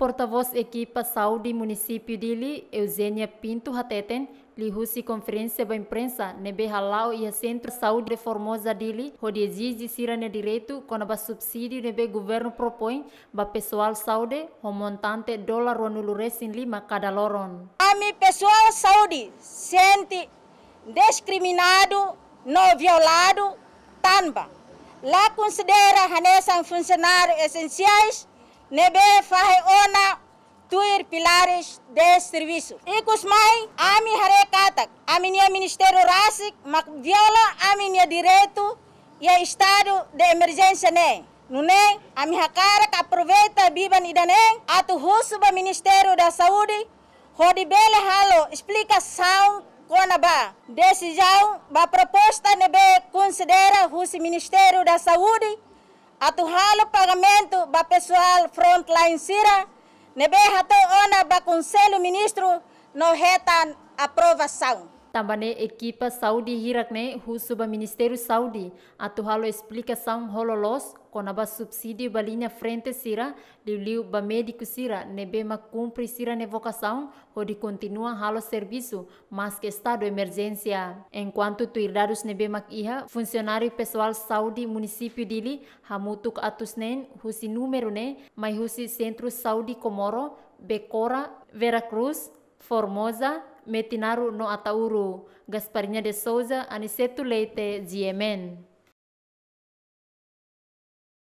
porta-voz equipa saúde município dele, Eugênia Pinto Hateten, lihusi conferência da imprensa nebe halau e centro saúde de Formosa onde exige sirane direito quando a subsídio nebe governo propõe ba pessoal saúde, montante dólar ronulu resin lima cada loron. Ami pessoal saúde sente discriminado, não violado, tanba. Lá considera hanesan funcionários essenciais, nebe fahe ona tuir pilares de serviço. Ikus mai, ami hare katak, ami nia Ministério Rasik, mak viola ami nia direito e estado de emergência ne. Nune, ami hakara ka aproveita biban idaneng, atu husu ba Ministério da Saúde, hodi bele halo explicação kona ba decisão ba proposta nebe considera o Ministério da Saúde atu halo pagamento ba pessoal frontline sira nebe hato ona ba conselho ministro no reta aprovação Também equipa saúde hirakne husu ba Ministério Saúde atu halo explicação hololos kona ba subsídio ba linha frente sira liu ba médico sira nebe ma cumpre sira ne vocação de continua halo serviço mas que estado emergência enquanto tuirdados nebe mak iha funcionário pessoal saúde município dili hamutuk atusnen husi número ne mai husi centro saúde Comoro Becora Veracruz Formosa Metinaru no Atauru, Gasparinha de Souza, Aniceto Leite, Ziemen.